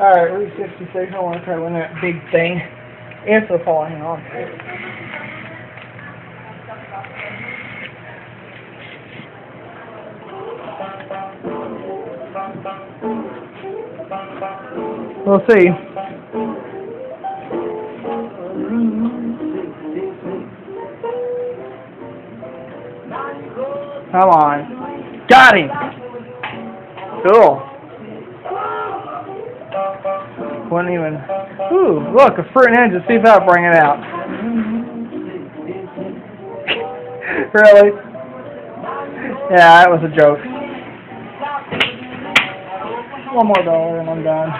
Alright, Route 66, I want to try win that big thing. If the fall, hang on. We'll see. Come on. Got him! Cool. Wouldn't even. Ooh, look, a fruit ninja. See if I'll bring it out. really? Yeah, that was a joke. One more dollar and I'm done.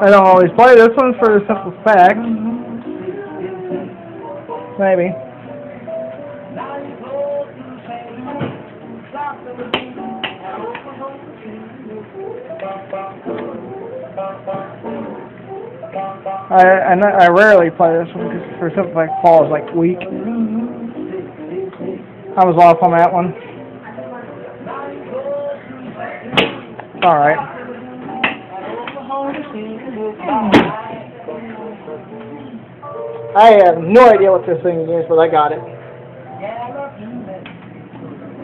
I don't always play this one for the simple fact. Maybe. I I, not, I rarely play this one because for simple like Paul is like weak. I was off on that one. All right. I have no idea what this thing is, but I got it.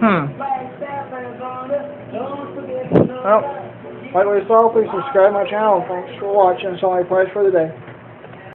Hmm. Well, like you saw, please subscribe my channel. Thanks for watching. That's all I price for the day.